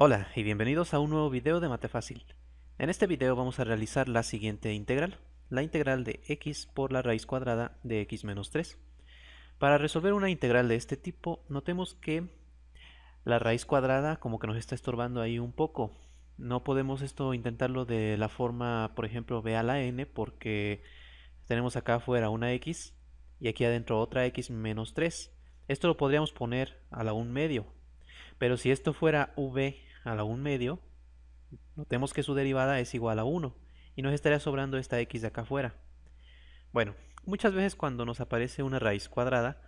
Hola y bienvenidos a un nuevo video de Mate Fácil. En este video vamos a realizar la siguiente integral, la integral de x por la raíz cuadrada de x menos 3. Para resolver una integral de este tipo, notemos que la raíz cuadrada como que nos está estorbando ahí un poco. No podemos esto intentarlo de la forma, por ejemplo, b a la n, porque tenemos acá afuera una x y aquí adentro otra x menos 3. Esto lo podríamos poner a la 1 medio, pero si esto fuera v a la 1 medio, notemos que su derivada es igual a 1 y nos estaría sobrando esta x de acá afuera. Bueno, muchas veces cuando nos aparece una raíz cuadrada,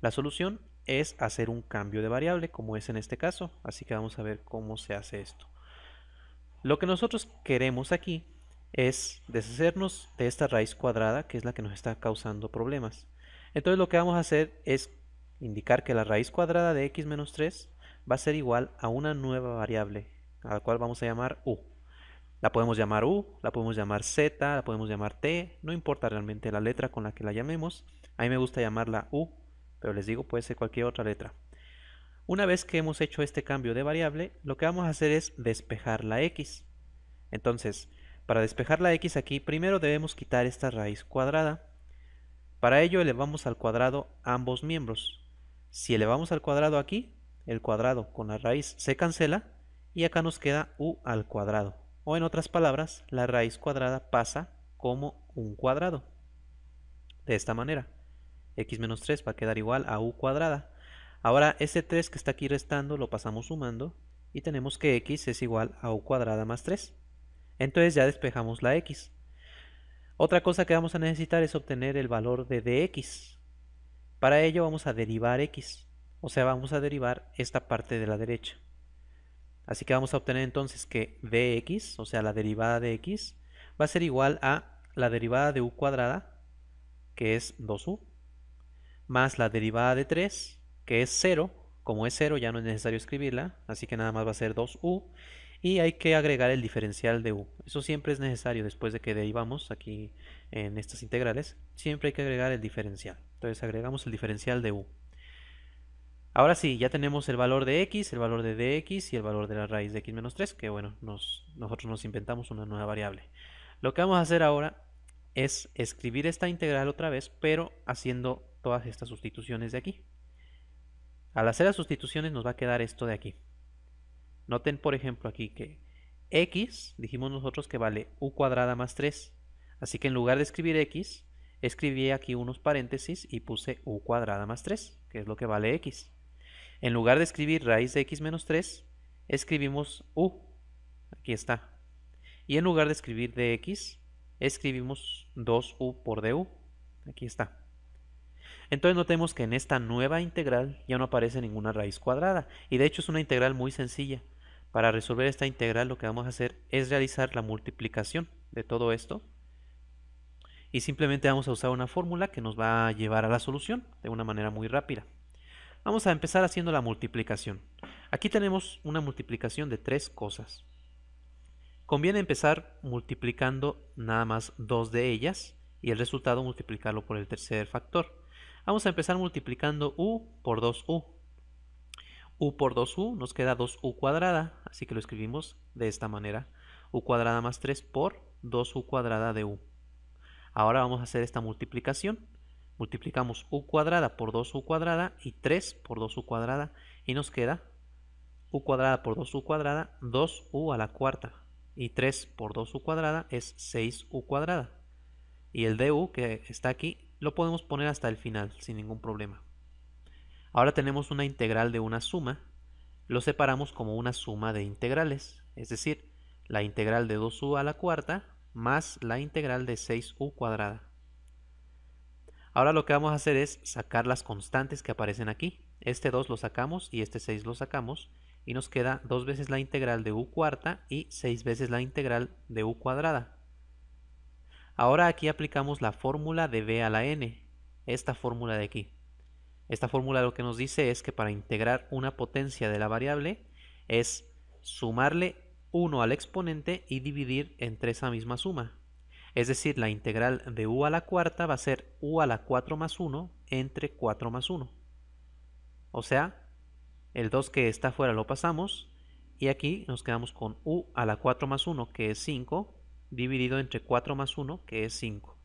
la solución es hacer un cambio de variable, como es en este caso, así que vamos a ver cómo se hace esto. Lo que nosotros queremos aquí es deshacernos de esta raíz cuadrada, que es la que nos está causando problemas. Entonces lo que vamos a hacer es indicar que la raíz cuadrada de x menos 3 va a ser igual a una nueva variable, a la cual vamos a llamar u. La podemos llamar u, la podemos llamar z, la podemos llamar t, no importa realmente la letra con la que la llamemos. A mí me gusta llamarla u, pero les digo puede ser cualquier otra letra. Una vez que hemos hecho este cambio de variable, lo que vamos a hacer es despejar la x. Entonces, para despejar la x aquí, primero debemos quitar esta raíz cuadrada. Para ello elevamos al cuadrado ambos miembros. Si elevamos al cuadrado aquí, el cuadrado con la raíz se cancela y acá nos queda u al cuadrado. O en otras palabras, la raíz cuadrada pasa como un cuadrado. De esta manera, x menos 3 va a quedar igual a u cuadrada. Ahora ese 3 que está aquí restando lo pasamos sumando y tenemos que x es igual a u cuadrada más 3. Entonces ya despejamos la x. Otra cosa que vamos a necesitar es obtener el valor de dx. Para ello vamos a derivar x. O sea, vamos a derivar esta parte de la derecha. Así que vamos a obtener entonces que dx, o sea, la derivada de x, va a ser igual a la derivada de u cuadrada, que es 2u, más la derivada de 3, que es 0. Como es 0 ya no es necesario escribirla, así que nada más va a ser 2u. Y hay que agregar el diferencial de u. Eso siempre es necesario después de que derivamos aquí en estas integrales. Siempre hay que agregar el diferencial. Entonces agregamos el diferencial de u. Ahora sí, ya tenemos el valor de x, el valor de dx y el valor de la raíz de x menos 3, que bueno, nosotros nos inventamos una nueva variable. Lo que vamos a hacer ahora es escribir esta integral otra vez, pero haciendo todas estas sustituciones de aquí. Al hacer las sustituciones nos va a quedar esto de aquí. Noten, por ejemplo, aquí que x, dijimos nosotros que vale u cuadrada más 3. Así que en lugar de escribir x, escribí aquí unos paréntesis y puse u cuadrada más 3, que es lo que vale x. En lugar de escribir raíz de x menos 3, escribimos u. Aquí está. Y en lugar de escribir dx, escribimos 2u por du. Aquí está. Entonces notemos que en esta nueva integral ya no aparece ninguna raíz cuadrada. Y de hecho es una integral muy sencilla. Para resolver esta integral lo que vamos a hacer es realizar la multiplicación de todo esto. Y simplemente vamos a usar una fórmula que nos va a llevar a la solución de una manera muy rápida. Vamos a empezar haciendo la multiplicación. Aquí tenemos una multiplicación de tres cosas. Conviene empezar multiplicando nada más dos de ellas y el resultado multiplicarlo por el tercer factor. Vamos a empezar multiplicando u por 2u. u por 2u nos queda 2u cuadrada, así que lo escribimos de esta manera. u cuadrada más 3 por 2u cuadrada de u. Ahora vamos a hacer esta multiplicación multiplicamos u cuadrada por 2u cuadrada y 3 por 2u cuadrada y nos queda u cuadrada por 2u cuadrada 2u a la cuarta y 3 por 2u cuadrada es 6u cuadrada. Y el du que está aquí lo podemos poner hasta el final sin ningún problema. Ahora tenemos una integral de una suma lo separamos como una suma de integrales es decir la integral de 2u a la cuarta más la integral de 6u cuadrada Ahora lo que vamos a hacer es sacar las constantes que aparecen aquí. Este 2 lo sacamos y este 6 lo sacamos y nos queda dos veces la integral de u cuarta y 6 veces la integral de u cuadrada. Ahora aquí aplicamos la fórmula de b a la n, esta fórmula de aquí. Esta fórmula lo que nos dice es que para integrar una potencia de la variable es sumarle 1 al exponente y dividir entre esa misma suma. Es decir, la integral de u a la cuarta va a ser u a la 4 más 1 entre 4 más 1. O sea, el 2 que está afuera lo pasamos y aquí nos quedamos con u a la 4 más 1 que es 5 dividido entre 4 más 1 que es 5.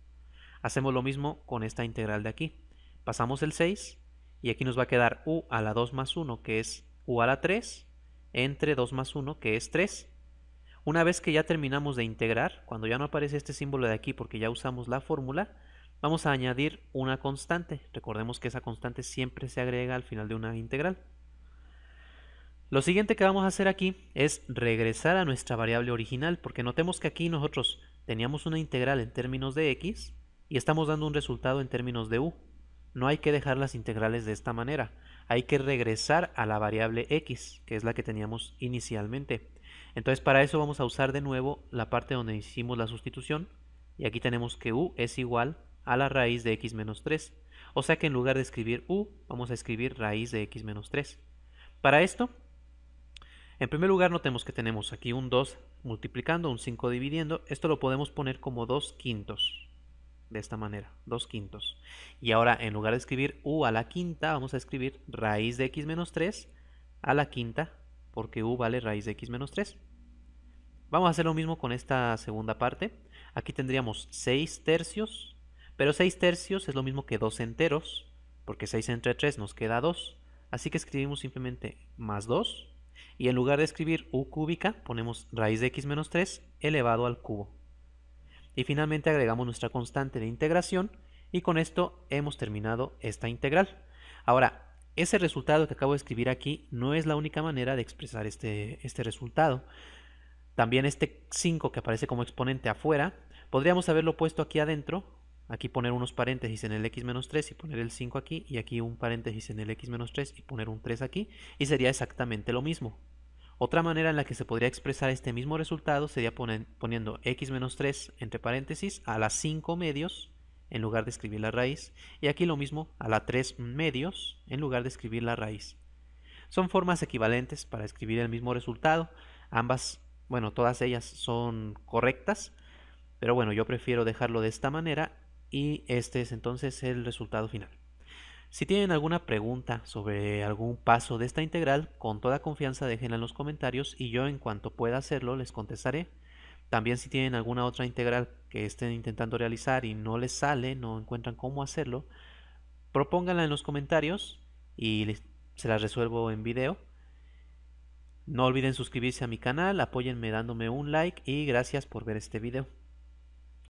Hacemos lo mismo con esta integral de aquí. Pasamos el 6 y aquí nos va a quedar u a la 2 más 1 que es u a la 3 entre 2 más 1 que es 3. Una vez que ya terminamos de integrar, cuando ya no aparece este símbolo de aquí porque ya usamos la fórmula, vamos a añadir una constante. Recordemos que esa constante siempre se agrega al final de una integral. Lo siguiente que vamos a hacer aquí es regresar a nuestra variable original, porque notemos que aquí nosotros teníamos una integral en términos de x y estamos dando un resultado en términos de u. No hay que dejar las integrales de esta manera, hay que regresar a la variable x, que es la que teníamos inicialmente. Entonces para eso vamos a usar de nuevo la parte donde hicimos la sustitución, y aquí tenemos que u es igual a la raíz de x menos 3. O sea que en lugar de escribir u, vamos a escribir raíz de x menos 3. Para esto en primer lugar notemos que tenemos aquí un 2 multiplicando, un 5 dividiendo. Esto lo podemos poner como 2 quintos. De esta manera, 2 quintos. Y ahora en lugar de escribir u a la quinta, vamos a escribir raíz de x menos 3 a la quinta, porque u vale raíz de x menos 3. Vamos a hacer lo mismo con esta segunda parte. Aquí tendríamos 6 tercios, pero 6 tercios es lo mismo que 2 enteros, porque 6 entre 3 nos queda 2. Así que escribimos simplemente más 2 y en lugar de escribir u cúbica ponemos raíz de x menos 3 elevado al cubo. Y finalmente agregamos nuestra constante de integración y con esto hemos terminado esta integral. Ahora, ese resultado que acabo de escribir aquí no es la única manera de expresar este, este resultado. También este 5 que aparece como exponente afuera, podríamos haberlo puesto aquí adentro, aquí poner unos paréntesis en el x menos 3 y poner el 5 aquí, y aquí un paréntesis en el x menos 3 y poner un 3 aquí, y sería exactamente lo mismo. Otra manera en la que se podría expresar este mismo resultado sería poniendo x menos 3 entre paréntesis a las 5 medios en lugar de escribir la raíz y aquí lo mismo a la 3 medios en lugar de escribir la raíz. Son formas equivalentes para escribir el mismo resultado, ambas, bueno, todas ellas son correctas, pero bueno, yo prefiero dejarlo de esta manera y este es entonces el resultado final. Si tienen alguna pregunta sobre algún paso de esta integral, con toda confianza déjenla en los comentarios y yo en cuanto pueda hacerlo les contestaré. También si tienen alguna otra integral que estén intentando realizar y no les sale, no encuentran cómo hacerlo, propónganla en los comentarios y se las resuelvo en video. No olviden suscribirse a mi canal, apóyenme dándome un like y gracias por ver este video.